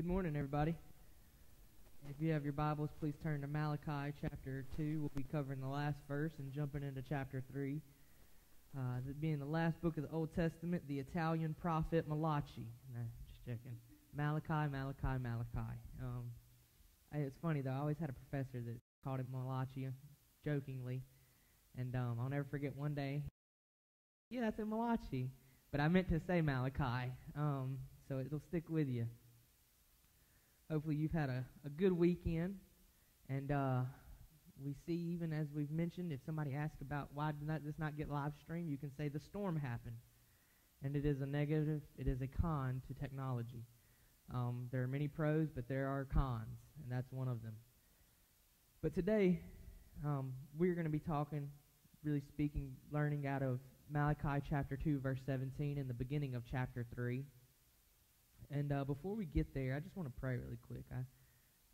Good morning, everybody. If you have your Bibles, please turn to Malachi chapter 2. We'll be covering the last verse and jumping into chapter 3. Uh, being the last book of the Old Testament, the Italian prophet Malachi. Nah, just checking. Malachi, Malachi, Malachi. Um, it's funny, though. I always had a professor that called it Malachi jokingly. And um, I'll never forget one day, yeah, that's a Malachi. But I meant to say Malachi. Um, so it'll stick with you. Hopefully, you've had a, a good weekend. And uh, we see, even as we've mentioned, if somebody asks about why did not, this not get live streamed, you can say the storm happened. And it is a negative, it is a con to technology. Um, there are many pros, but there are cons, and that's one of them. But today, um, we're going to be talking, really speaking, learning out of Malachi chapter 2, verse 17, and the beginning of chapter 3. And uh, before we get there, I just want to pray really quick. I,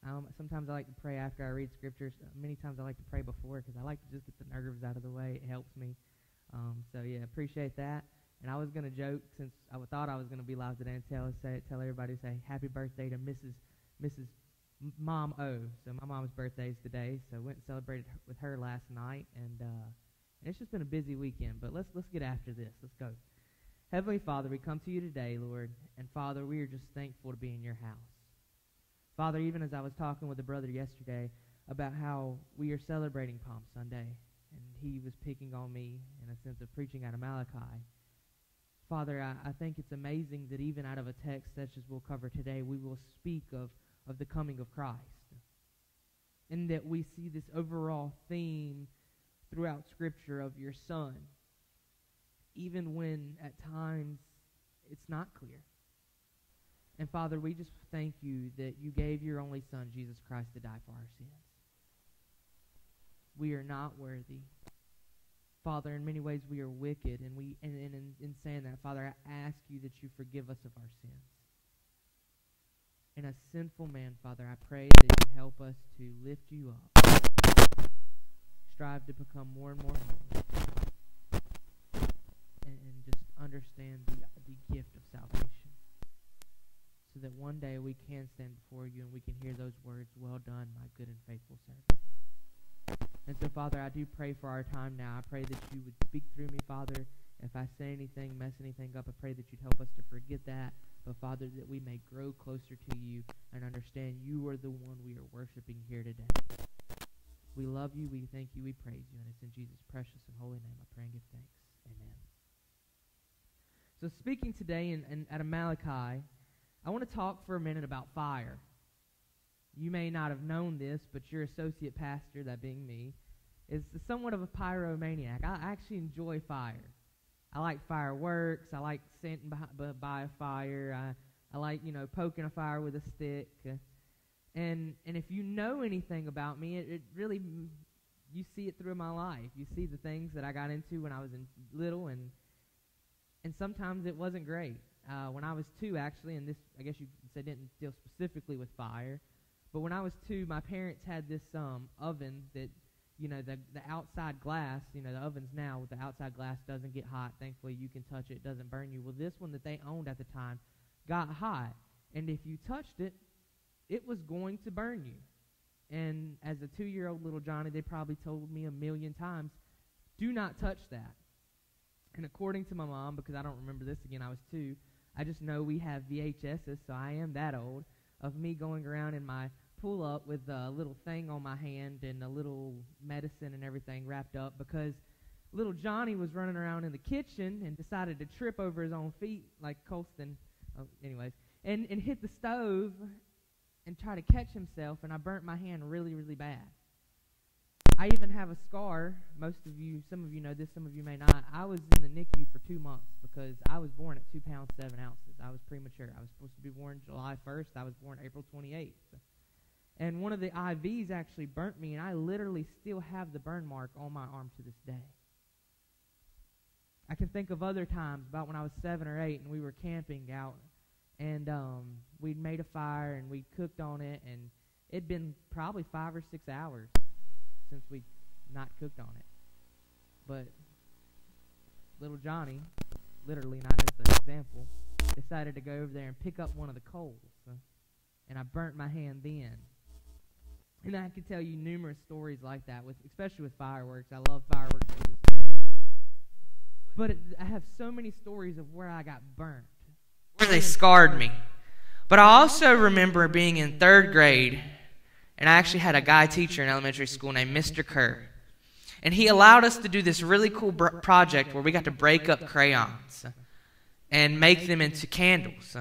um, sometimes I like to pray after I read scriptures. Many times I like to pray before because I like to just get the nerves out of the way. It helps me. Um, so yeah, appreciate that. And I was gonna joke since I thought I was gonna be live today and tell say tell everybody say happy birthday to Mrs. Mrs. Mom O. So my mom's birthday is today, so went and celebrated with her last night, and uh, it's just been a busy weekend. But let's let's get after this. Let's go. Heavenly Father, we come to you today, Lord, and Father, we are just thankful to be in your house. Father, even as I was talking with a brother yesterday about how we are celebrating Palm Sunday, and he was picking on me in a sense of preaching out of Malachi. Father, I, I think it's amazing that even out of a text such as we'll cover today, we will speak of, of the coming of Christ. And that we see this overall theme throughout Scripture of your Son even when at times it's not clear. And Father, we just thank you that you gave your only Son, Jesus Christ, to die for our sins. We are not worthy. Father, in many ways we are wicked, and we and, and in, in saying that, Father, I ask you that you forgive us of our sins. And a sinful man, Father, I pray that you help us to lift you up. Strive to become more and more holy understand the, the gift of salvation. So that one day we can stand before you and we can hear those words, Well done, my good and faithful servant. And so, Father, I do pray for our time now. I pray that you would speak through me, Father. If I say anything, mess anything up, I pray that you'd help us to forget that. But, Father, that we may grow closer to you and understand you are the one we are worshiping here today. We love you, we thank you, we praise you. And it's in Jesus' precious and holy name I pray and give thanks. Amen. So, speaking today in, in, at a Malachi, I want to talk for a minute about fire. You may not have known this, but your associate pastor, that being me, is somewhat of a pyromaniac. I actually enjoy fire. I like fireworks. I like sitting by, by a fire. I, I like, you know, poking a fire with a stick. And and if you know anything about me, it, it really you see it through my life. You see the things that I got into when I was in little and and sometimes it wasn't great. Uh, when I was two, actually, and this I guess you could say didn't deal specifically with fire, but when I was two, my parents had this um, oven that you know the the outside glass, you know the ovens now with the outside glass doesn't get hot. Thankfully, you can touch it; it doesn't burn you. Well, this one that they owned at the time got hot, and if you touched it, it was going to burn you. And as a two-year-old little Johnny, they probably told me a million times, "Do not touch that." And according to my mom, because I don't remember this again, I was two, I just know we have VHSs, so I am that old, of me going around in my pull up with a little thing on my hand and a little medicine and everything wrapped up because little Johnny was running around in the kitchen and decided to trip over his own feet like Colston. Oh, anyways, and, and hit the stove and try to catch himself, and I burnt my hand really, really bad. I even have a scar. Most of you, some of you know this, some of you may not. I was in the NICU for two months because I was born at two pounds seven ounces. I was premature. I was supposed to be born July 1st. I was born April 28th. And one of the IVs actually burnt me, and I literally still have the burn mark on my arm to this day. I can think of other times about when I was seven or eight and we were camping out, and um, we'd made a fire and we cooked on it, and it'd been probably five or six hours since we not cooked on it. But little Johnny, literally not as an example, decided to go over there and pick up one of the coals. Uh, and I burnt my hand then. And I could tell you numerous stories like that, with especially with fireworks. I love fireworks to this day. But it, I have so many stories of where I got burnt. Where they scarred me. But I also remember being in third grade, and I actually had a guy teacher in elementary school named Mr. Kerr. And he allowed us to do this really cool project where we got to break up crayons and make them into candles.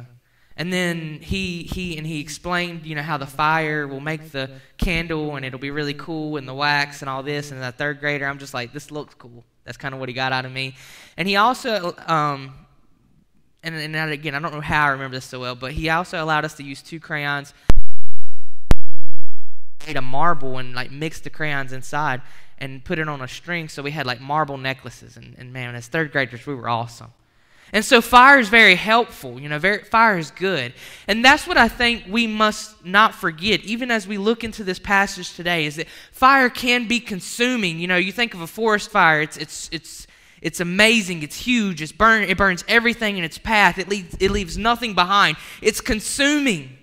And then he, he and he explained, you know, how the fire will make the candle and it'll be really cool and the wax and all this. And as a third grader, I'm just like, this looks cool. That's kind of what he got out of me. And he also, um, and, and again, I don't know how I remember this so well, but he also allowed us to use two crayons, made a marble and like mixed the crayons inside and put it on a string. So we had like marble necklaces. And, and man, as third graders, we were awesome. And so fire is very helpful. You know, very, fire is good. And that's what I think we must not forget, even as we look into this passage today, is that fire can be consuming. You know, you think of a forest fire, it's, it's, it's, it's amazing, it's huge, it's burn, it burns everything in its path, it leaves, it leaves nothing behind. It's consuming.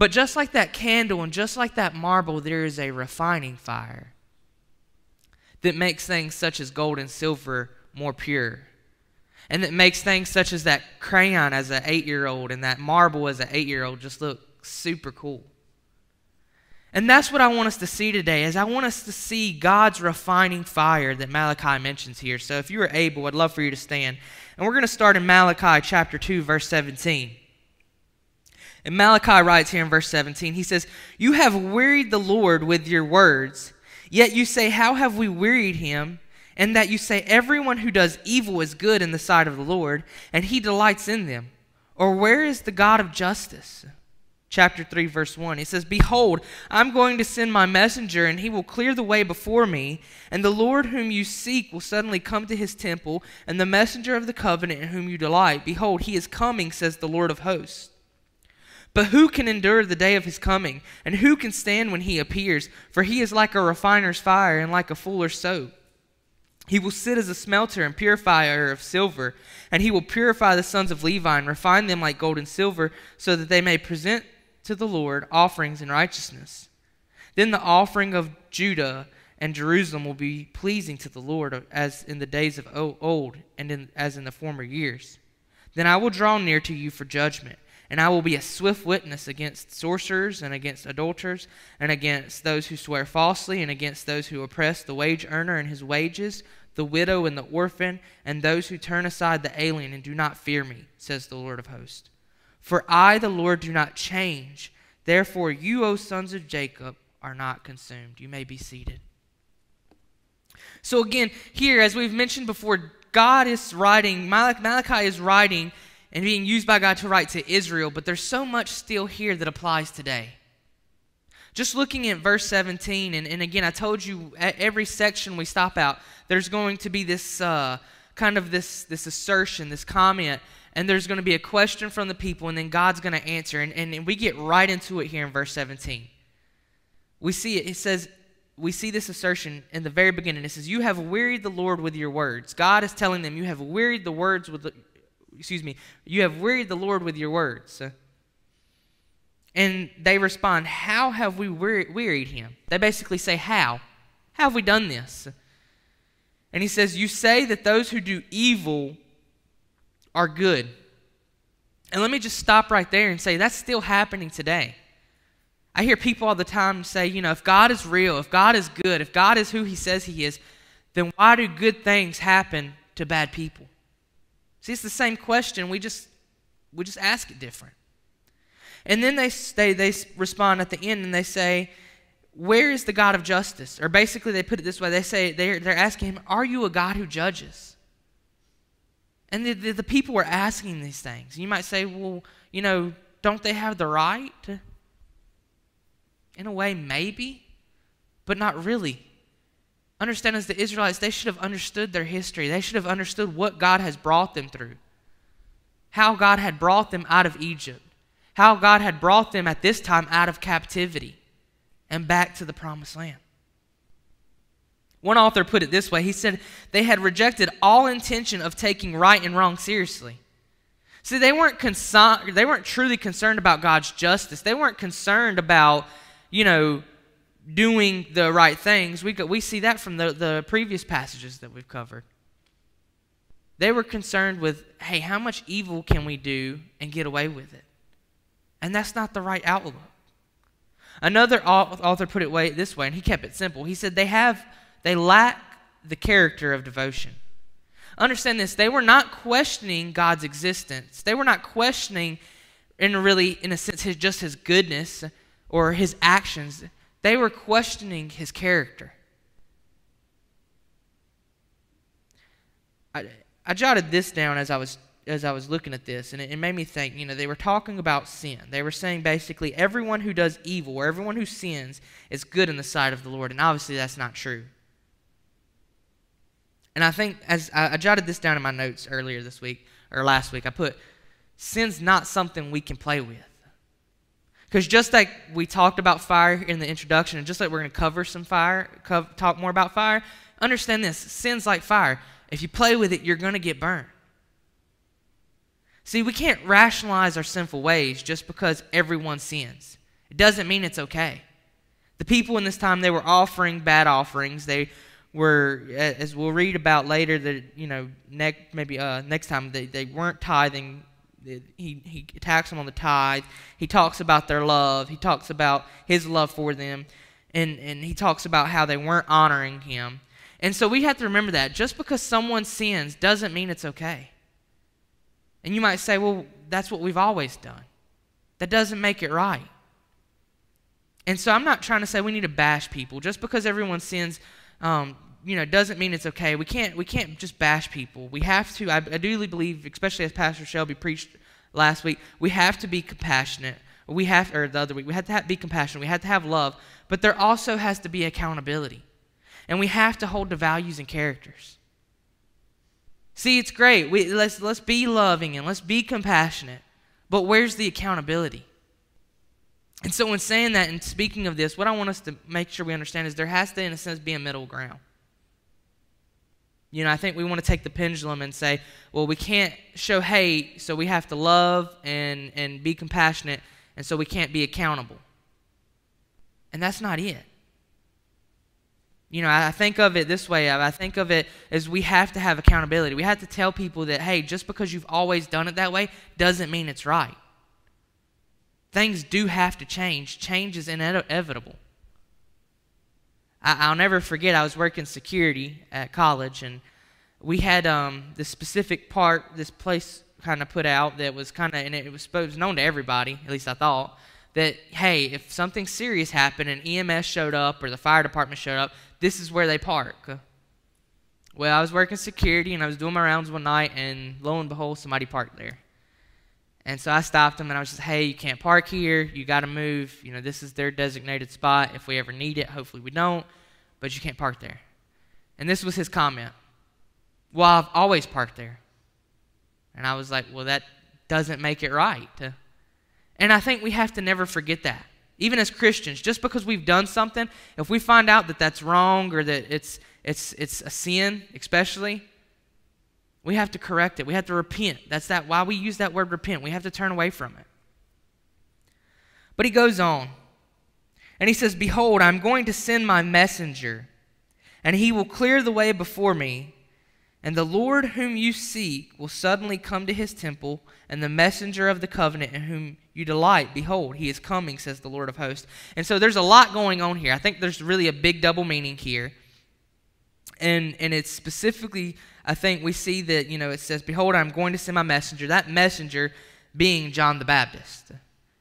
But just like that candle and just like that marble, there is a refining fire that makes things such as gold and silver more pure and that makes things such as that crayon as an eight year old and that marble as an eight year old just look super cool. And that's what I want us to see today is I want us to see God's refining fire that Malachi mentions here. So if you are able, I'd love for you to stand. And we're going to start in Malachi chapter 2 verse 17. And Malachi writes here in verse 17, he says, "You have wearied the Lord with your words, yet you say, how have we wearied him?" and that you say, Everyone who does evil is good in the sight of the Lord, and he delights in them? Or where is the God of justice? Chapter 3, verse 1. He says, Behold, I'm going to send my messenger, and he will clear the way before me, and the Lord whom you seek will suddenly come to his temple, and the messenger of the covenant in whom you delight. Behold, he is coming, says the Lord of hosts. But who can endure the day of his coming? And who can stand when he appears? For he is like a refiner's fire and like a fuller's soap. He will sit as a smelter and purifier of silver, and he will purify the sons of Levi and refine them like gold and silver, so that they may present to the Lord offerings in righteousness. Then the offering of Judah and Jerusalem will be pleasing to the Lord, as in the days of old and in, as in the former years. Then I will draw near to you for judgment and I will be a swift witness against sorcerers and against adulterers and against those who swear falsely and against those who oppress the wage earner and his wages, the widow and the orphan, and those who turn aside the alien and do not fear me, says the Lord of hosts. For I, the Lord, do not change. Therefore, you, O sons of Jacob, are not consumed. You may be seated. So, again, here, as we've mentioned before, God is writing, Malachi is writing and being used by God to write to Israel, but there's so much still here that applies today. Just looking at verse 17, and, and again, I told you at every section we stop out, there's going to be this uh, kind of this, this assertion, this comment, and there's going to be a question from the people, and then God's going to answer. And, and we get right into it here in verse 17. We see it, it says, we see this assertion in the very beginning. It says, You have wearied the Lord with your words. God is telling them, You have wearied the words with the, excuse me, you have wearied the Lord with your words. And they respond, How have we wearied him? They basically say, How? How have we done this? And he says, You say that those who do evil are good. And let me just stop right there and say that's still happening today. I hear people all the time say, you know, if God is real, if God is good, if God is who he says he is, then why do good things happen to bad people? See, it's the same question. We just we just ask it different. And then they they, they respond at the end and they say, Where is the God of justice? Or basically they put it this way, they say they're, they're asking him, Are you a God who judges? And the, the, the people were asking these things. You might say, Well, you know, don't they have the right? In a way, maybe, but not really understand as the Israelites, they should have understood their history. They should have understood what God has brought them through, how God had brought them out of Egypt, how God had brought them at this time out of captivity and back to the promised land. One author put it this way he said, They had rejected all intention of taking right and wrong seriously. See, they weren't concerned, they weren't truly concerned about God's justice. They weren't concerned about, you know, doing the right things. We, we see that from the, the previous passages that we've covered. They were concerned with, hey, how much evil can we do and get away with it? And that's not the right outlook. Another author put it way, this way, and he kept it simple. He said they have, they lack the character of devotion. Understand this, they were not questioning God's existence. They were not questioning, in really, in a sense, his, just his goodness or his actions. They were questioning his character. I, I jotted this down as I was as I was looking at this, and it, it, made me think. You know, they were talking about sin. They were saying basically everyone who does evil or everyone who sins is good in the sight of the Lord, and obviously that's not true. And I think as I, I jotted this down in my notes earlier this week or last week, I put sin's not something we can play with. Because just like we talked about fire in the introduction, and just like we're going to cover some fire, co- talk more about fire, understand this sin's like fire. If you play with it, you're going to get burned. See, we can't rationalize our sinful ways just because everyone sins. It doesn't mean it's okay. The people in this time, they were offering bad offerings. They were, as we'll read about later, that, you know, next, maybe uh, next time, they, they weren't tithing. He, he attacks them on the tithe. He talks about their love. He talks about his love for them. And, and he talks about how they weren't honoring him. And so we have to remember that. Just because someone sins doesn't mean it's okay. And you might say, well, that's what we've always done. That doesn't make it right. And so I'm not trying to say we need to bash people. Just because everyone sins, um, you know, doesn't mean it's okay. We can't, we can't just bash people. We have to, I, I do believe, especially as Pastor Shelby preached last week, we have to be compassionate. We have, or the other week, we have to have, be compassionate. We have to have love. But there also has to be accountability. And we have to hold to values and characters. See, it's great. We, let's, let's be loving and let's be compassionate. But where's the accountability? And so, in saying that and speaking of this, what I want us to make sure we understand is there has to, in a sense, be a middle ground. You know, I think we want to take the pendulum and say, well, we can't show hate, so we have to love and, and be compassionate, and so we can't be accountable. And that's not it. You know, I think of it this way. I think of it as we have to have accountability. We have to tell people that, hey, just because you've always done it that way doesn't mean it's right. Things do have to change. Change is inevitable. I, will never forget, I was working security at college, and we had um, this specific part, this place kind of put out that was kind of, and it was supposed known to everybody, at least I thought, that, hey, if something serious happened and EMS showed up or the fire department showed up, this is where they park. Well, I was working security and I was doing my rounds one night, and lo and behold, somebody parked there. And so I stopped him and I was just, hey, you can't park here. You got to move. You know, this is their designated spot. If we ever need it, hopefully we don't, but you can't park there. And this was his comment. Well, I've always parked there. And I was like, well, that doesn't make it right. And I think we have to never forget that even as Christians, just because we've done something, if we find out that that's wrong or that it's, it's, it's a sin, especially, we have to correct it. We have to repent. That's that why we use that word repent. We have to turn away from it. But he goes on. And he says, Behold, I'm going to send my messenger, and he will clear the way before me. And the Lord whom you seek will suddenly come to his temple, and the messenger of the covenant in whom you delight, behold, he is coming, says the Lord of hosts. And so there's a lot going on here. I think there's really a big double meaning here. And, and it's specifically, I think we see that, you know, it says, Behold, I'm going to send my messenger. That messenger being John the Baptist.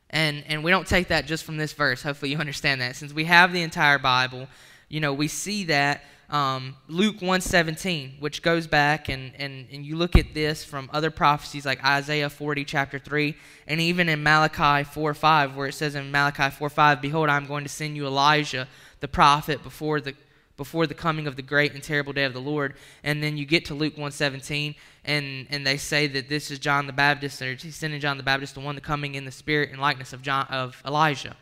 And, and we don't take that just from this verse. Hopefully you understand that. Since we have the entire Bible, you know, we see that um, Luke 117, which goes back and, and, and you look at this from other prophecies like Isaiah 40, chapter 3, and even in Malachi 4, 5, where it says in Malachi 4, 5, Behold, I'm going to send you Elijah, the prophet, before the, before the coming of the great and terrible day of the Lord. And then you get to Luke 117, and, and they say that this is John the Baptist, or he's sending John the Baptist, the one that coming in the spirit and likeness of, John, of Elijah.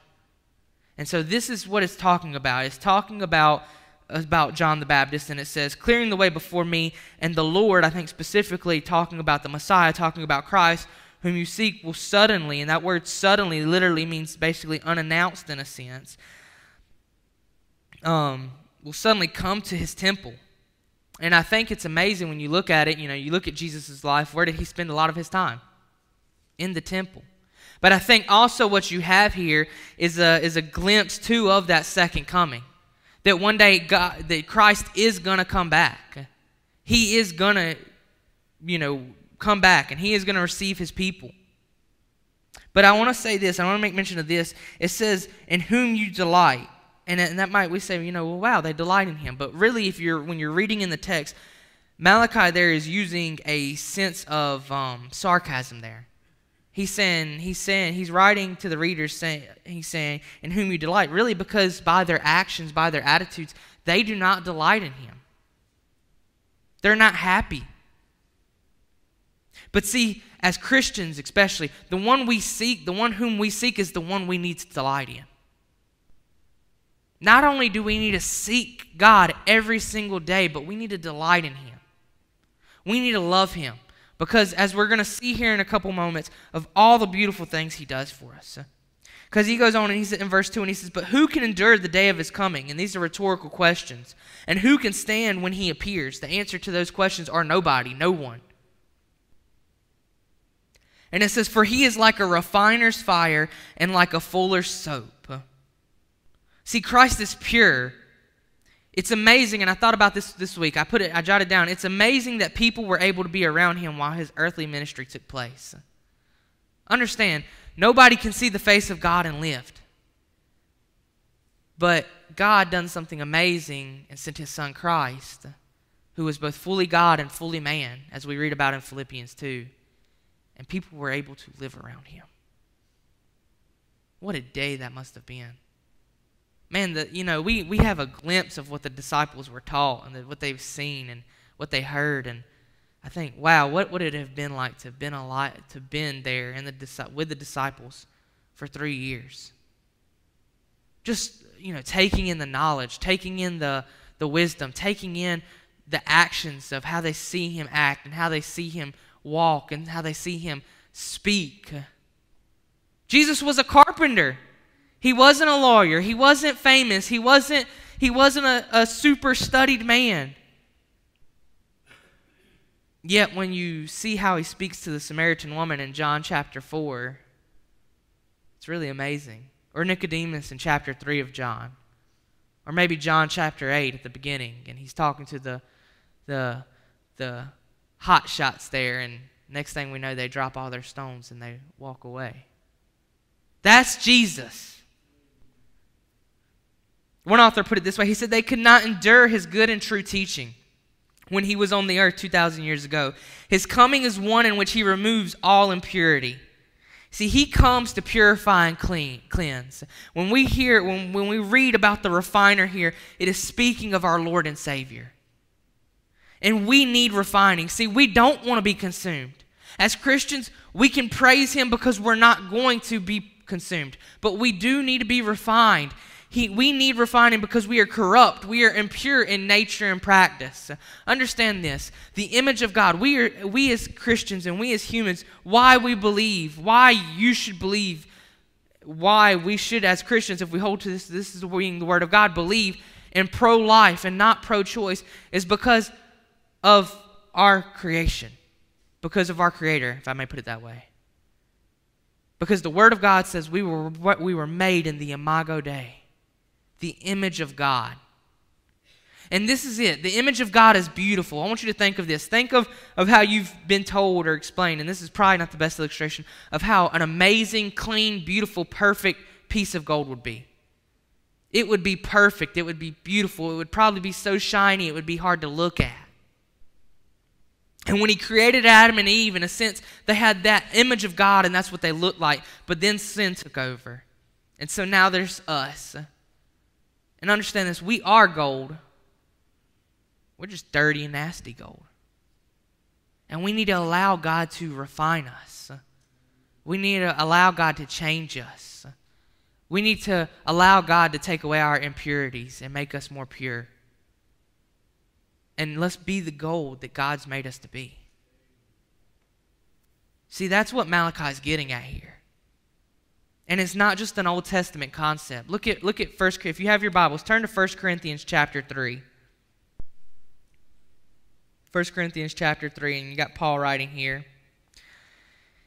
And so this is what it's talking about. It's talking about about John the Baptist, and it says, clearing the way before me, and the Lord, I think specifically talking about the Messiah, talking about Christ, whom you seek will suddenly, and that word suddenly literally means basically unannounced in a sense, um, will suddenly come to his temple. And I think it's amazing when you look at it, you know, you look at Jesus' life, where did he spend a lot of his time? In the temple. But I think also what you have here is a, is a glimpse, too, of that second coming. That one day God, that Christ is going to come back. He is going to, you know, come back and he is going to receive his people. But I want to say this, I want to make mention of this. It says, in whom you delight. And, and that might, we say, you know, well, wow, they delight in him. But really, if you're, when you're reading in the text, Malachi there is using a sense of um, sarcasm there. He's saying, he's saying, he's writing to the readers saying, he's saying, in whom you delight, really because by their actions, by their attitudes, they do not delight in him. They're not happy. But see, as Christians especially, the one we seek, the one whom we seek is the one we need to delight in. Not only do we need to seek God every single day, but we need to delight in Him. We need to love Him. Because as we're going to see here in a couple moments, of all the beautiful things He does for us. Because he goes on and he's in verse 2 and he says, But who can endure the day of his coming? And these are rhetorical questions. And who can stand when he appears? The answer to those questions are nobody, no one. And it says, For he is like a refiner's fire and like a fuller's soap. See, Christ is pure. It's amazing, and I thought about this this week. I put it, I jotted down. It's amazing that people were able to be around him while his earthly ministry took place. Understand, nobody can see the face of God and live. But God done something amazing and sent his son Christ, who was both fully God and fully man, as we read about in Philippians 2. And people were able to live around him. What a day that must have been man, the, you know, we, we have a glimpse of what the disciples were taught and the, what they've seen and what they heard. And I think, wow, what would it have been like to have been alive, to been there in the, with the disciples for three years? Just, you know, taking in the knowledge, taking in the, the wisdom, taking in the actions of how they see him act and how they see him walk and how they see him speak. Jesus was a carpenter. He wasn't a lawyer. He wasn't famous. He wasn't, he wasn't a, a super studied man. Yet, when you see how he speaks to the Samaritan woman in John chapter 4, it's really amazing. Or Nicodemus in chapter 3 of John. Or maybe John chapter 8 at the beginning, and he's talking to the, the, the hot shots there, and next thing we know, they drop all their stones and they walk away. That's Jesus. One author put it this way he said, They could not endure his good and true teaching when he was on the earth 2,000 years ago. His coming is one in which he removes all impurity. See, he comes to purify and clean, cleanse. When we hear, when, when we read about the refiner here, it is speaking of our Lord and Savior. And we need refining. See, we don't want to be consumed. As Christians, we can praise him because we're not going to be consumed. But we do need to be refined. He, we need refining because we are corrupt. We are impure in nature and practice. Understand this. The image of God, we, are, we as Christians and we as humans, why we believe, why you should believe, why we should, as Christians, if we hold to this, this is being the Word of God, believe in pro life and not pro choice, is because of our creation, because of our Creator, if I may put it that way. Because the Word of God says we were, what we were made in the Imago Dei the image of God. And this is it. The image of God is beautiful. I want you to think of this. Think of, of how you've been told or explained, and this is probably not the best illustration, of how an amazing, clean, beautiful, perfect piece of gold would be. It would be perfect. It would be beautiful. It would probably be so shiny it would be hard to look at. And when he created Adam and Eve, in a sense, they had that image of God, and that's what they looked like. But then sin took over. And so now there's us. And understand this we are gold. We're just dirty and nasty gold. And we need to allow God to refine us. We need to allow God to change us. We need to allow God to take away our impurities and make us more pure. And let's be the gold that God's made us to be. See, that's what Malachi's getting at here. And it's not just an Old Testament concept. Look at look at first if you have your Bibles, turn to 1 Corinthians chapter 3. 1 Corinthians chapter 3, and you got Paul writing here.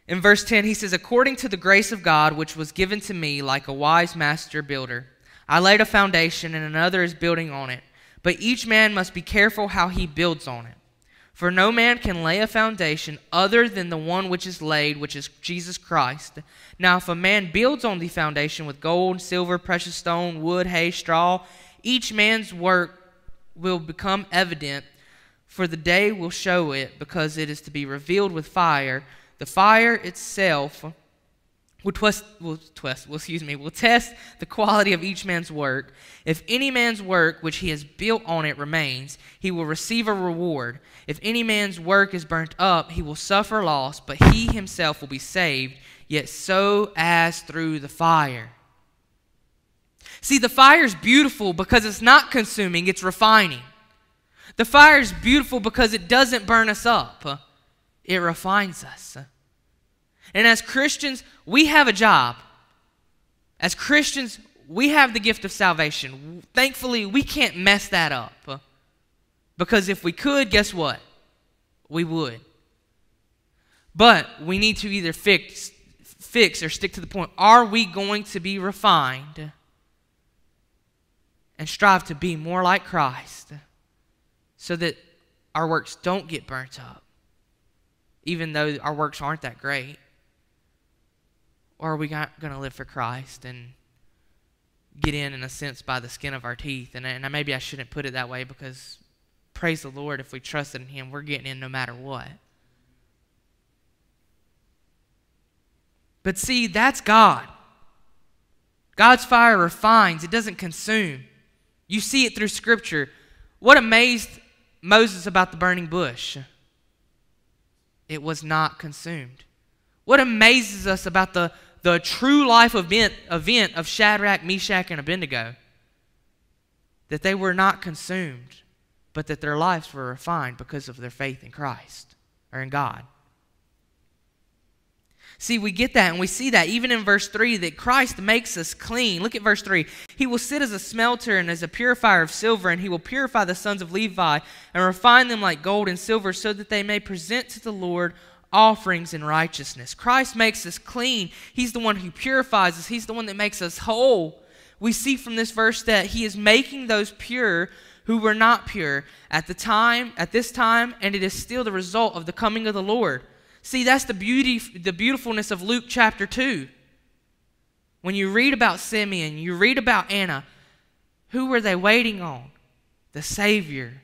In verse 10, he says, According to the grace of God which was given to me like a wise master builder, I laid a foundation, and another is building on it. But each man must be careful how he builds on it. For no man can lay a foundation other than the one which is laid, which is Jesus Christ. Now, if a man builds on the foundation with gold, silver, precious stone, wood, hay, straw, each man's work will become evident, for the day will show it, because it is to be revealed with fire. The fire itself will twist, will twist, will, excuse me, will test the quality of each man's work. If any man's work which he has built on it remains, he will receive a reward. If any man's work is burnt up, he will suffer loss, but he himself will be saved, yet so as through the fire. See, the fire is beautiful because it's not consuming, it's refining. The fire is beautiful because it doesn't burn us up, it refines us. And as Christians, we have a job. As Christians, we have the gift of salvation. Thankfully, we can't mess that up. Because if we could, guess what? We would. But we need to either fix, fix or stick to the point. Are we going to be refined and strive to be more like Christ so that our works don't get burnt up, even though our works aren't that great? Or are we going to live for Christ and get in, in a sense, by the skin of our teeth? And, and maybe I shouldn't put it that way because, praise the Lord, if we trusted in Him, we're getting in no matter what. But see, that's God. God's fire refines, it doesn't consume. You see it through Scripture. What amazed Moses about the burning bush? It was not consumed. What amazes us about the the true life event, event of Shadrach, Meshach, and Abednego. That they were not consumed, but that their lives were refined because of their faith in Christ or in God. See, we get that and we see that even in verse 3 that Christ makes us clean. Look at verse 3. He will sit as a smelter and as a purifier of silver, and he will purify the sons of Levi and refine them like gold and silver so that they may present to the Lord offerings in righteousness. Christ makes us clean. He's the one who purifies us, He's the one that makes us whole. We see from this verse that He is making those pure who were not pure at the time, at this time, and it is still the result of the coming of the Lord. See, that's the beauty, the beautifulness of Luke chapter 2. When you read about Simeon, you read about Anna, who were they waiting on? The Savior,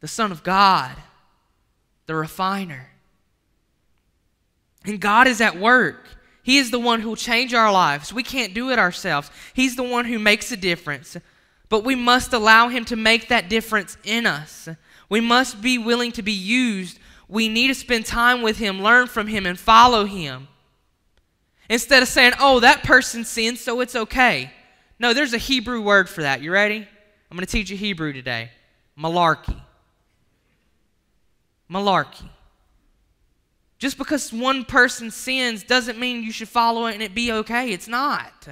the Son of God, the refiner. And God is at work. He is the one who will change our lives. We can't do it ourselves. He's the one who makes a difference. But we must allow Him to make that difference in us. We must be willing to be used. We need to spend time with Him, learn from Him, and follow Him. Instead of saying, oh, that person sinned, so it's okay. No, there's a Hebrew word for that. You ready? I'm going to teach you Hebrew today. Malarkey. Malarkey. Just because one person sins doesn't mean you should follow it and it be okay. It's not.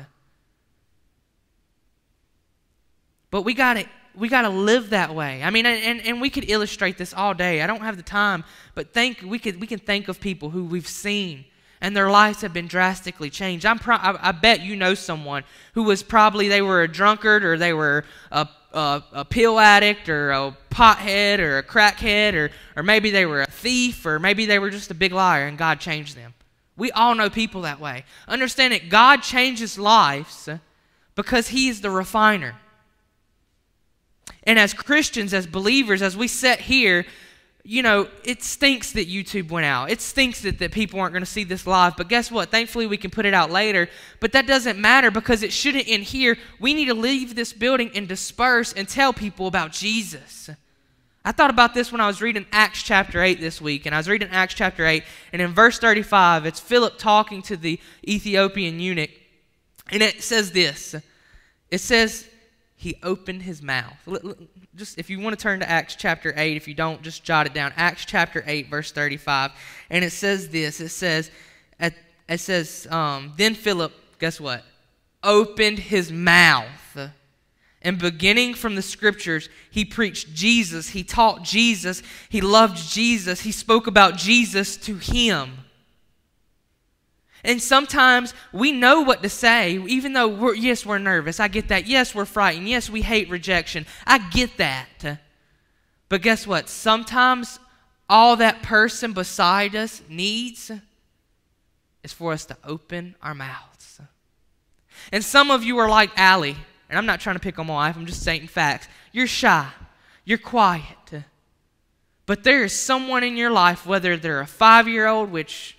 But we got to we got to live that way. I mean, and, and we could illustrate this all day. I don't have the time, but think we could we can think of people who we've seen and their lives have been drastically changed. I'm I, I bet you know someone who was probably they were a drunkard or they were a a, a, pill addict or a pothead or a crackhead or, or maybe they were a thief or maybe they were just a big liar and God changed them. We all know people that way. Understand it, God changes lives because He is the refiner. And as Christians, as believers, as we sit here, you know, it stinks that YouTube went out. It stinks that, that people aren't going to see this live. But guess what? Thankfully, we can put it out later. But that doesn't matter because it shouldn't end here. We need to leave this building and disperse and tell people about Jesus. I thought about this when I was reading Acts chapter 8 this week. And I was reading Acts chapter 8. And in verse 35, it's Philip talking to the Ethiopian eunuch. And it says this It says, he opened his mouth. Just if you want to turn to Acts chapter 8, if you don't, just jot it down. Acts chapter 8, verse 35. And it says this it says, it says, um, then Philip, guess what? Opened his mouth. And beginning from the scriptures, he preached Jesus. He taught Jesus. He loved Jesus. He spoke about Jesus to him. And sometimes we know what to say, even though, we're, yes, we're nervous. I get that. Yes, we're frightened. Yes, we hate rejection. I get that. But guess what? Sometimes all that person beside us needs is for us to open our mouths. And some of you are like Allie, and I'm not trying to pick on my wife, I'm just stating facts. You're shy, you're quiet. But there is someone in your life, whether they're a five year old, which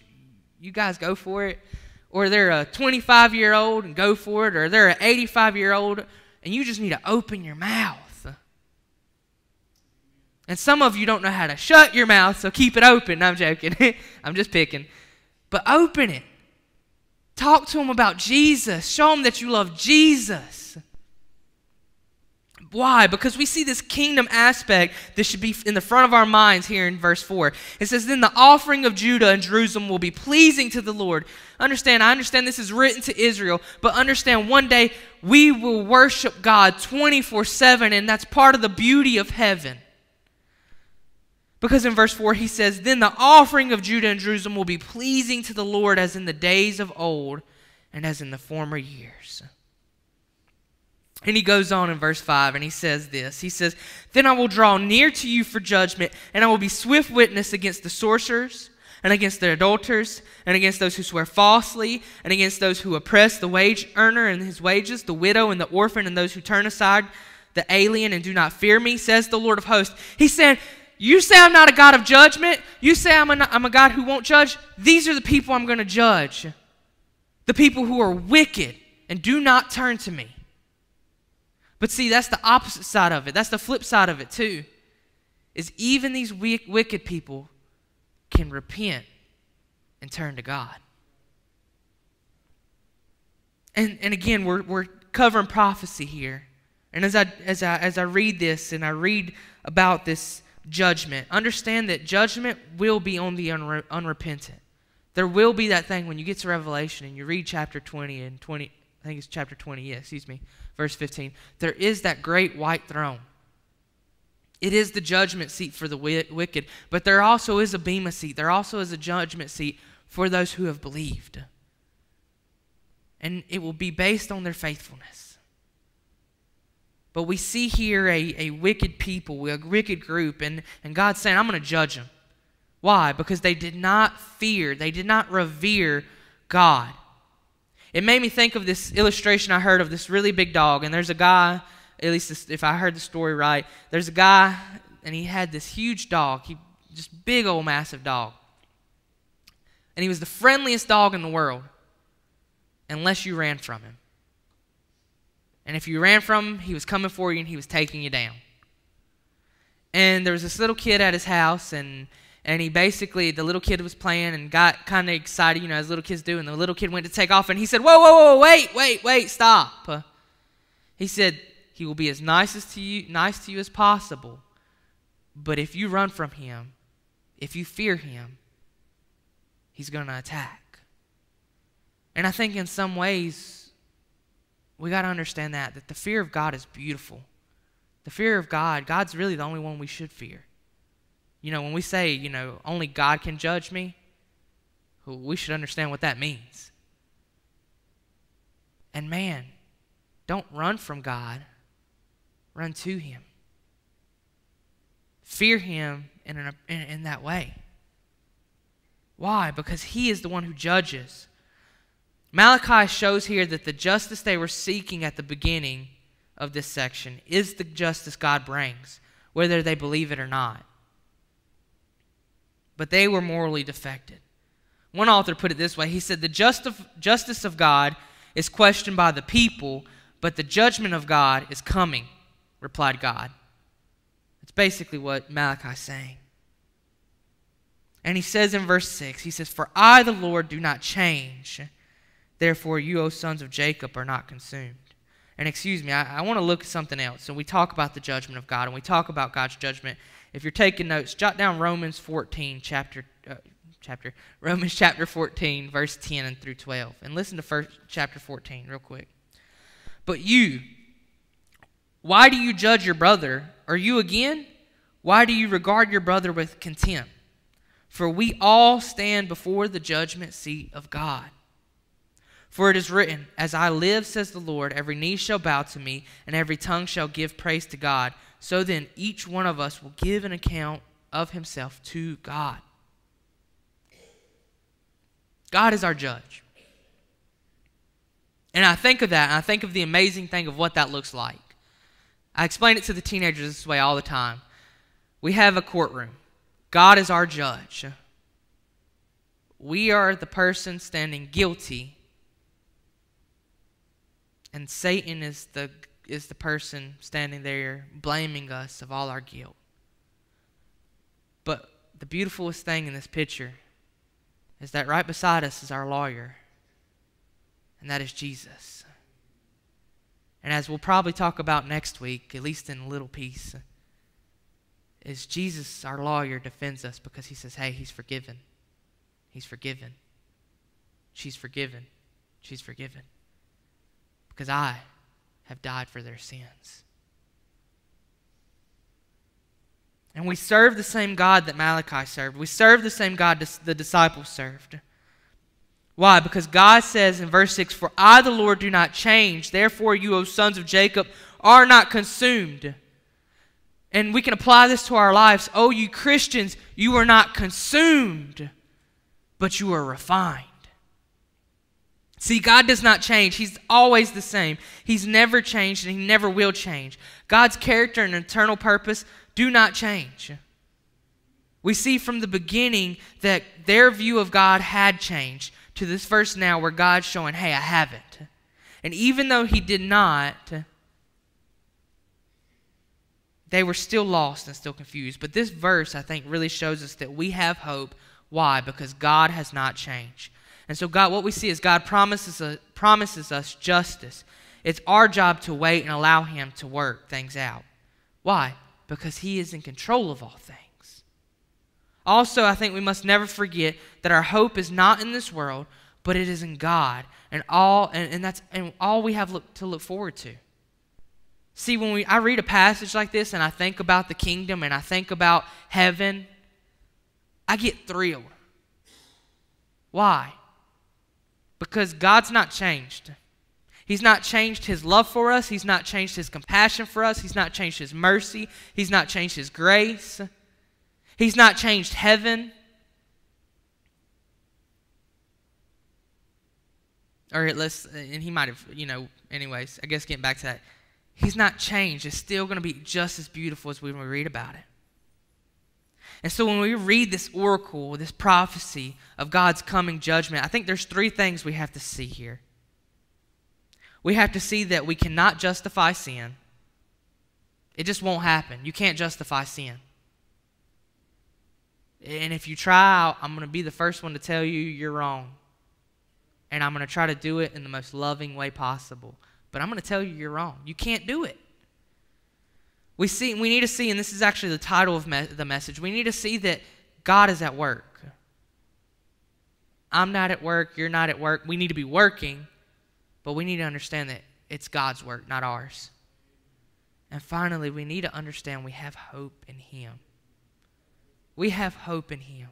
you guys go for it. Or they're a 25 year old and go for it. Or they're an 85 year old and you just need to open your mouth. And some of you don't know how to shut your mouth, so keep it open. I'm joking. I'm just picking. But open it. Talk to them about Jesus. Show them that you love Jesus. Why? Because we see this kingdom aspect that should be in the front of our minds here in verse 4. It says, Then the offering of Judah and Jerusalem will be pleasing to the Lord. Understand, I understand this is written to Israel, but understand one day we will worship God 24 7, and that's part of the beauty of heaven. Because in verse 4 he says, Then the offering of Judah and Jerusalem will be pleasing to the Lord as in the days of old and as in the former years. And he goes on in verse 5 and he says this He says, Then I will draw near to you for judgment, and I will be swift witness against the sorcerers, and against the adulterers, and against those who swear falsely, and against those who oppress the wage earner and his wages, the widow and the orphan, and those who turn aside the alien and do not fear me, says the Lord of hosts. He said, You say I'm not a God of judgment. You say I'm a, I'm a God who won't judge. These are the people I'm going to judge. The people who are wicked and do not turn to me. But see, that's the opposite side of it. That's the flip side of it, too. Is even these wicked people can repent and turn to God. And, and again, we're, we're covering prophecy here. And as I, as, I, as I read this and I read about this judgment, understand that judgment will be on the unre- unrepentant. There will be that thing when you get to Revelation and you read chapter 20 and 20, I think it's chapter 20, yeah, excuse me verse 15. There is that great white throne. It is the judgment seat for the wicked, but there also is a bema seat. There also is a judgment seat for those who have believed. And it will be based on their faithfulness. But we see here a, a wicked people, a wicked group, and, and God's saying, I'm going to judge them. Why? Because they did not fear, they did not revere God. It made me think of this illustration I heard of this really big dog. And there's a guy, at least if I heard the story right, there's a guy, and he had this huge dog, he, just big old massive dog. And he was the friendliest dog in the world, unless you ran from him. And if you ran from him, he was coming for you and he was taking you down. And there was this little kid at his house, and and he basically the little kid was playing and got kind of excited, you know, as little kids do. And the little kid went to take off, and he said, "Whoa, whoa, whoa, wait, wait, wait, stop!" He said, "He will be as nice as to you, nice to you as possible, but if you run from him, if you fear him, he's going to attack." And I think in some ways, we got to understand that that the fear of God is beautiful. The fear of God, God's really the only one we should fear. You know, when we say, you know, only God can judge me, we should understand what that means. And man, don't run from God, run to Him. Fear Him in, an, in, in that way. Why? Because He is the one who judges. Malachi shows here that the justice they were seeking at the beginning of this section is the justice God brings, whether they believe it or not but they were morally defected. One author put it this way he said, The justice of God is questioned by the people, but the judgment of God is coming, replied God. That's basically what Malachi is saying. And he says in verse 6, he says, For I, the Lord, do not change. Therefore, you, O sons of Jacob, are not consumed. and excuse me, I, I want to look at something else. And we talk about the judgment of God, and we talk about God's judgment. If you're taking notes, jot down Romans 14, chapter, uh, chapter Romans chapter 14, verse 10 and through 12. And listen to first chapter 14 real quick. But you, why do you judge your brother? Are you again? Why do you regard your brother with contempt? For we all stand before the judgment seat of God. For it is written, As I live, says the Lord, every knee shall bow to me, and every tongue shall give praise to God. So then, each one of us will give an account of himself to God. God is our judge. And I think of that, and I think of the amazing thing of what that looks like. I explain it to the teenagers this way all the time. We have a courtroom, God is our judge. We are the person standing guilty, and Satan is the, is the person standing there blaming us of all our guilt. But the beautifulest thing in this picture is that right beside us is our lawyer, and that is Jesus. And as we'll probably talk about next week, at least in a little piece, is Jesus, our lawyer, defends us because he says, hey, he's forgiven. He's forgiven. She's forgiven. She's forgiven. Because I have died for their sins. And we serve the same God that Malachi served. We serve the same God the disciples served. Why? Because God says in verse 6 For I, the Lord, do not change. Therefore, you, O sons of Jacob, are not consumed. And we can apply this to our lives. Oh, you Christians, you are not consumed, but you are refined. See, God does not change. He's always the same. He's never changed and He never will change. God's character and eternal purpose do not change. We see from the beginning that their view of God had changed to this verse now where God's showing, hey, I haven't. And even though He did not, they were still lost and still confused. But this verse, I think, really shows us that we have hope. Why? Because God has not changed. And so, God, what we see is God promises, promises us justice. It's our job to wait and allow Him to work things out. Why? Because He is in control of all things. Also, I think we must never forget that our hope is not in this world, but it is in God, and all, and, and that's and all we have look, to look forward to. See, when we, I read a passage like this and I think about the kingdom and I think about heaven, I get thrilled. Why? Because God's not changed. He's not changed his love for us. He's not changed his compassion for us. He's not changed his mercy. He's not changed his grace. He's not changed heaven. Or at least, and he might have, you know, anyways, I guess getting back to that. He's not changed. It's still going to be just as beautiful as when we read about it. And so when we read this oracle, this prophecy of God's coming judgment, I think there's three things we have to see here. We have to see that we cannot justify sin. It just won't happen. You can't justify sin. And if you try, I'm going to be the first one to tell you you're wrong. And I'm going to try to do it in the most loving way possible. But I'm going to tell you you're wrong. You can't do it. We see we need to see and this is actually the title of me the message. We need to see that God is at work. I'm not at work, you're not at work. We need to be working, but we need to understand that it's God's work, not ours. And finally, we need to understand we have hope in him. We have hope in him.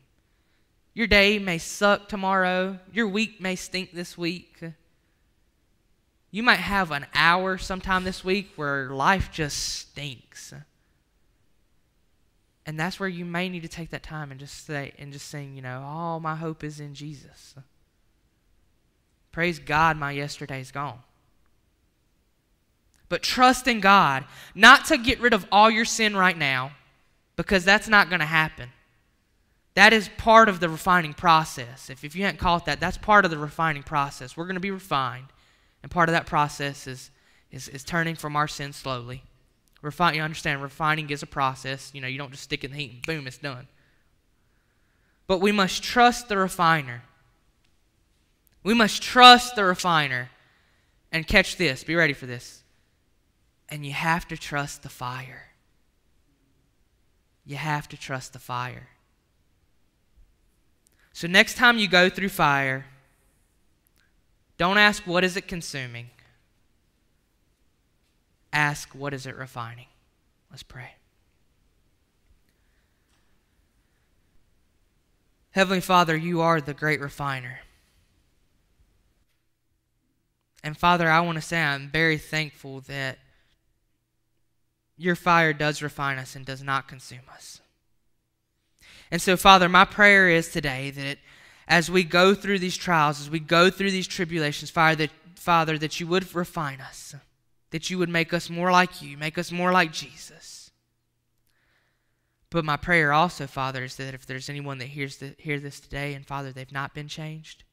Your day may suck tomorrow. Your week may stink this week. You might have an hour sometime this week where life just stinks. And that's where you may need to take that time and just say and just sing, you know, all my hope is in Jesus. Praise God, my yesterday's gone. But trust in God, not to get rid of all your sin right now, because that's not going to happen. That is part of the refining process. If, if you hadn't caught that, that's part of the refining process. We're going to be refined. And part of that process is, is, is turning from our sin slowly. Refine, you understand, refining is a process. You know, you don't just stick in the heat and boom, it's done. But we must trust the refiner. We must trust the refiner. And catch this, be ready for this. And you have to trust the fire. You have to trust the fire. So, next time you go through fire, don't ask, What is it consuming? Ask, What is it refining? Let's pray. Heavenly Father, you are the great refiner. And Father, I want to say I'm very thankful that your fire does refine us and does not consume us. And so, Father, my prayer is today that as we go through these trials, as we go through these tribulations, Father, that, Father, that you would refine us, that you would make us more like you, make us more like Jesus. But my prayer also, Father, is that if there's anyone that hears, the, hear this today and, Father, they've not been changed,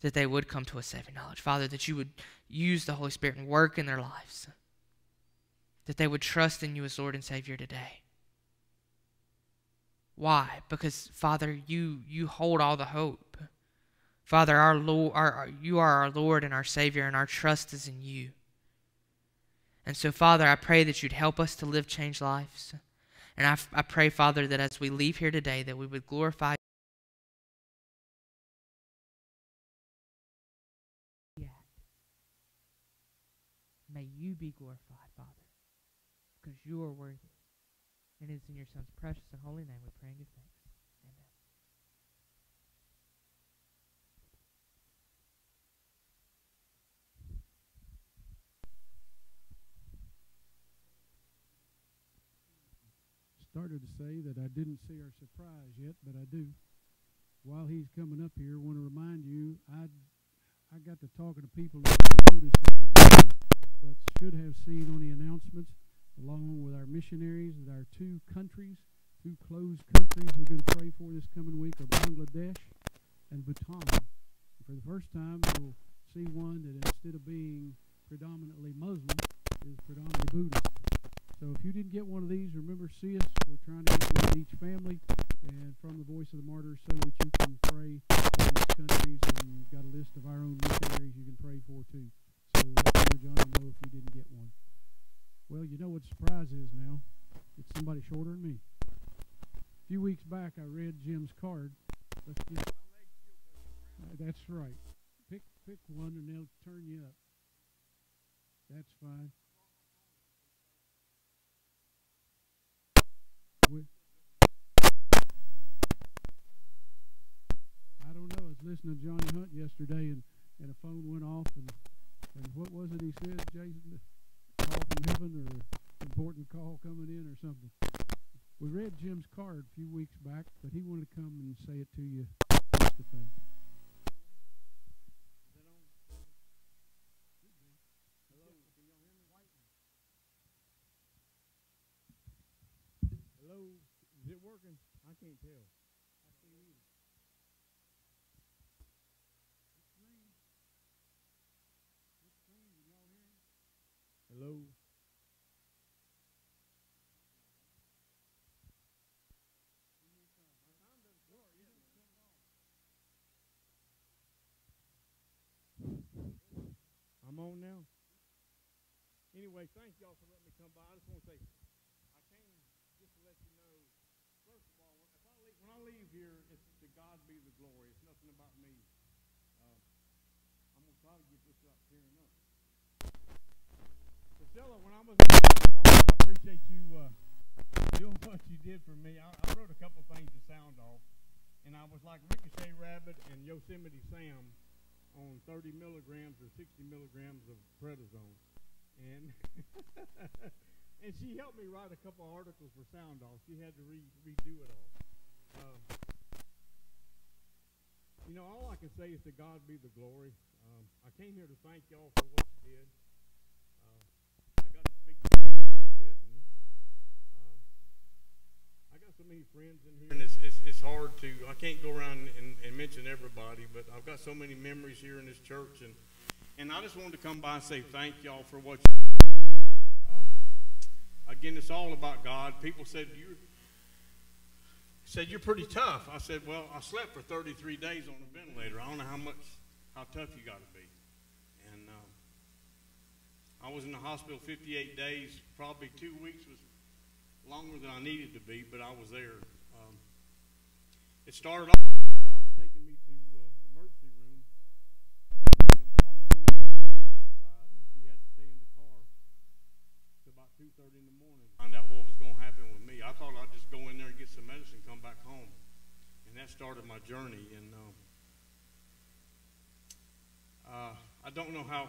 that they would come to a saving knowledge. Father, that you would use the Holy Spirit and work in their lives, that they would trust in you as Lord and Savior today. Why? Because Father, you you hold all the hope. Father, our Lord, our, you are our Lord and our Savior, and our trust is in you. And so, Father, I pray that you'd help us to live changed lives. And I, I pray, Father, that as we leave here today, that we would glorify May you be glorified, Father, because you are worthy. And it is in your Son's precious and holy name we pray and give thanks. Amen. Started to say that I didn't see our surprise yet, but I do. While he's coming up here, I want to remind you, I I got to talking to people who didn't notice as it but should have seen on the announcements, along with our missionaries that our two countries, two closed countries we're going to pray for this coming week are Bangladesh and Bhutan. For the first time, you'll see one that instead of being predominantly Muslim, is predominantly Buddhist. So if you didn't get one of these, remember, see us. We're trying to get one in each family and from the Voice of the Martyrs so that you can pray for these countries. And we've got a list of our own missionaries you can pray for, too. So let or Johnny know if you didn't get one. Well, you know what the surprise is now. It's somebody shorter than me. A few weeks back, I read Jim's card. Get, that's right. Pick pick one, and they'll turn you up. That's fine. I don't know. I was listening to Johnny Hunt yesterday, and, and a phone went off, and, and what was it he said, Jason? From heaven or important call coming in or something. We read Jim's card a few weeks back, but he wanted to come and say it to you face to face. Hello, is it working? I can't tell. I'm on now. Anyway, thank y'all for letting me come by. I just want to say, I came just to let you know. First of all, if I leave, when I leave here, it's to God be the glory. It's nothing about me. Uh, I'm gonna try to get this up tearing up. Priscilla, when I was I appreciate you uh, doing what you did for me. I, I wrote a couple things to sound off, and I was like Ricochet Rabbit and Yosemite Sam on 30 milligrams or 60 milligrams of prednisone, and and she helped me write a couple of articles for Sound Off. She had to re- redo it all. Uh, you know, all I can say is to God be the glory. Um, I came here to thank y'all for what you did. Uh, I got to speak to David a little bit, and uh, I got so many friends in here, and it's, it's, it's hard to, I can't go around and, and mention everybody, but I've got so many memories here in this church, and, and I just wanted to come by and say thank y'all for what you um, Again, it's all about God. People said, you said you're pretty tough. I said, well, I slept for 33 days on a ventilator. I don't know how much, how tough you got to be. And um, I was in the hospital 58 days. Probably two weeks was longer than I needed to be, but I was there. Um, it started off with Barbara taking me to uh, the emergency room. It was about 28 degrees outside, and she had to stay in the car till about 2:30 in the morning. Find out what was going to happen with me. I thought I'd just go in there and get some medicine, come back home, and that started my journey. And um, uh, I don't know how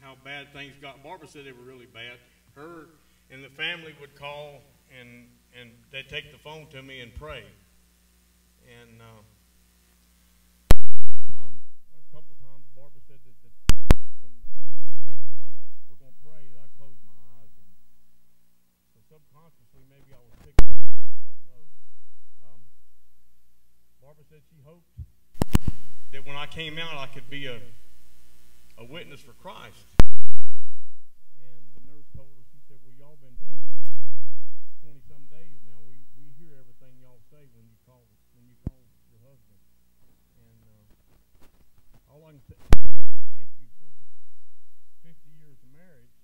how bad things got. Barbara said they were really bad. Her and the family would call and and they'd take the phone to me and pray. And uh, one time, a couple times, Barbara said that, that they said when, when Brent said, I'm gonna, we're to pray, I closed my eyes. And so subconsciously, maybe I was picking stuff, I don't know. Um, Barbara said she hoped that when I came out, I could be a, a witness for Christ. And the nurse told her, she said, well, y'all been doing it for 20 some days now. We, we hear everything y'all say when you call when you call your husband. And her thank you for 50 years of marriage.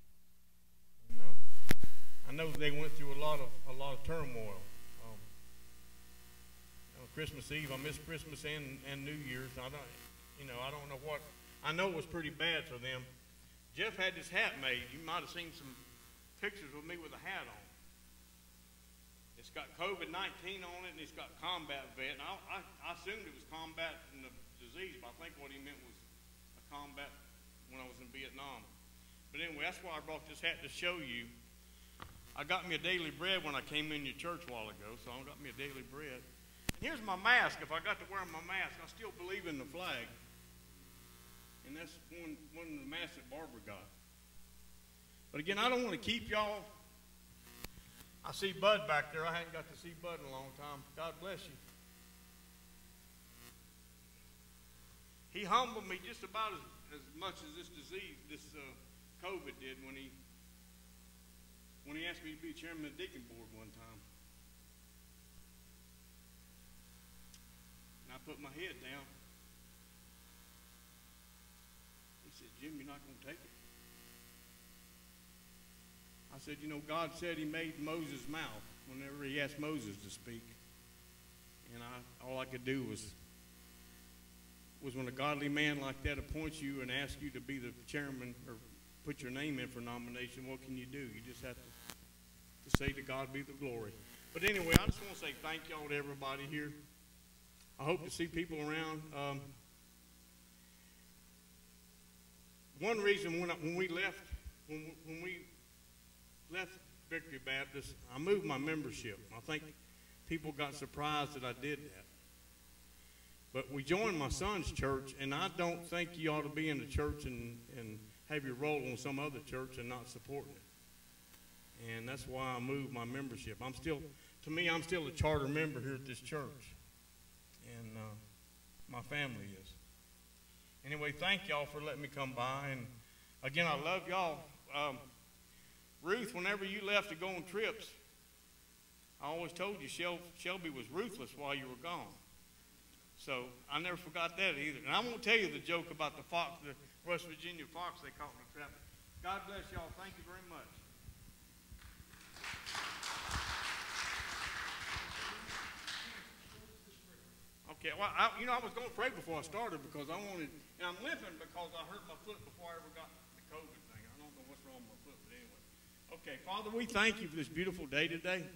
And uh, I know they went through a lot of a lot of turmoil. Um, on Christmas Eve, I missed Christmas and, and New Year's. I don't, you know, I don't know what. I know it was pretty bad for them. Jeff had this hat made. You might have seen some pictures with me with a hat on. It's got COVID 19 on it and it's got combat vet. And I, I, I assumed it was combating the disease, but I think what he meant was a combat when I was in Vietnam. But anyway, that's why I brought this hat to show you. I got me a daily bread when I came in your church a while ago, so I got me a daily bread. And here's my mask. If I got to wear my mask, I still believe in the flag. And that's one, one of the masks that Barbara got. But again, I don't want to keep y'all. I see Bud back there. I hadn't got to see Bud in a long time. God bless you. He humbled me just about as, as much as this disease, this uh, COVID did when he when he asked me to be chairman of the deacon board one time. And I put my head down. He said, Jim, you're not going to take it. I said, you know, God said he made Moses' mouth whenever he asked Moses to speak. And I, all I could do was, was when a godly man like that appoints you and asks you to be the chairman or put your name in for nomination, what can you do? You just have to, to say to God be the glory. But anyway, I just want to say thank y'all to everybody here. I hope to see people around. Um, one reason when, I, when we left, when, when we left Victory Baptist, I moved my membership. I think people got surprised that I did that. But we joined my son's church, and I don't think you ought to be in the church and, and have your role on some other church and not supporting it. And that's why I moved my membership. I'm still, to me, I'm still a charter member here at this church. And uh, my family is. Anyway, thank y'all for letting me come by. And again, I love y'all. Um, Ruth, whenever you left to go on trips, I always told you Shel- Shelby was ruthless while you were gone. So I never forgot that either. And I won't tell you the joke about the fox, the West Virginia fox they caught in the trap. God bless y'all. Thank you very much. Okay, well, I, you know, I was going to pray before I started because I wanted, and I'm limping because I hurt my foot before I ever got the COVID thing. I don't know what's wrong with my foot, but anyway. Okay, Father, we thank you for this beautiful day today.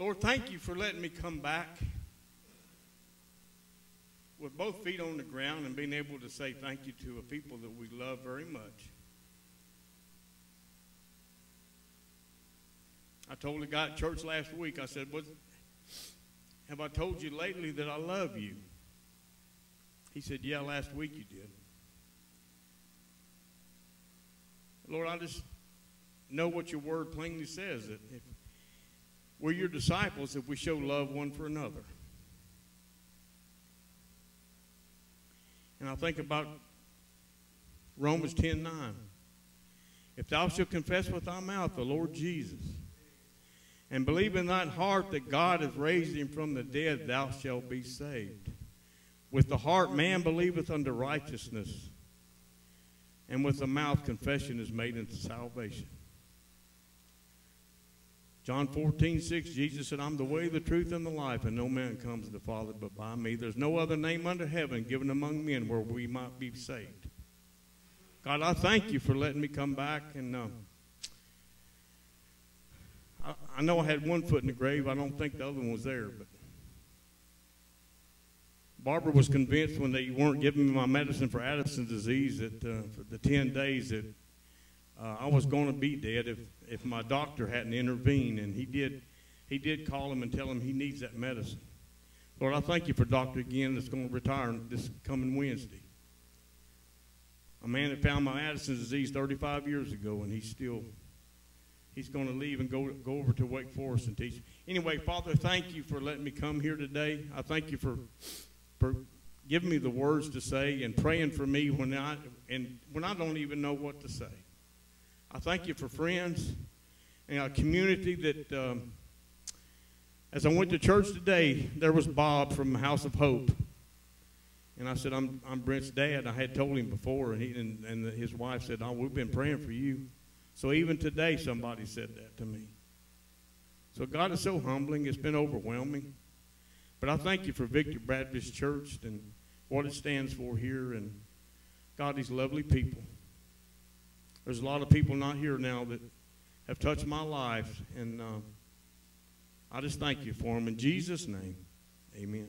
Lord, thank you for letting me come back with both feet on the ground and being able to say thank you to a people that we love very much. I told a guy at church last week, I said, have I told you lately that I love you? He said, Yeah, last week you did. Lord, I just know what your word plainly says that if we're your disciples if we show love one for another. And I think about Romans 10 9. If thou shalt confess with thy mouth the Lord Jesus, and believe in thine heart that God hath raised him from the dead, thou shalt be saved. With the heart man believeth unto righteousness, and with the mouth confession is made unto salvation. John 14, 6, Jesus said, I'm the way, the truth, and the life, and no man comes to the Father but by me. There's no other name under heaven given among men where we might be saved. God, I thank you for letting me come back. And uh, I, I know I had one foot in the grave. I don't think the other one was there. But Barbara was convinced when they weren't giving me my medicine for Addison's disease that uh, for the 10 days that uh, I was going to be dead if, if my doctor hadn't intervened. And he did, he did call him and tell him he needs that medicine. Lord, I thank you for Dr. again that's going to retire this coming Wednesday. A man that found my Addison's disease 35 years ago, and he's still, he's going to leave and go, go over to Wake Forest and teach. Anyway, Father, thank you for letting me come here today. I thank you for, for giving me the words to say and praying for me when I, and when I don't even know what to say. I thank you for friends and a community that, um, as I went to church today, there was Bob from House of Hope. And I said, I'm, I'm Brent's dad. I had told him before, and, he, and, and his wife said, Oh, we've been praying for you. So even today, somebody said that to me. So God is so humbling. It's been overwhelming. But I thank you for Victory Baptist Church and what it stands for here. And God, these lovely people. There's a lot of people not here now that have touched my life, and uh, I just thank you for them. In Jesus' name, amen.